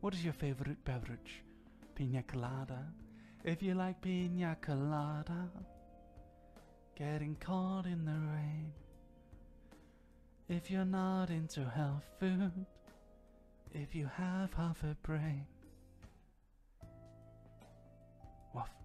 What is your favorite beverage? Pina colada. If you like pina colada, getting caught in the rain. If you're not into health food, if you have half a brain. Woof.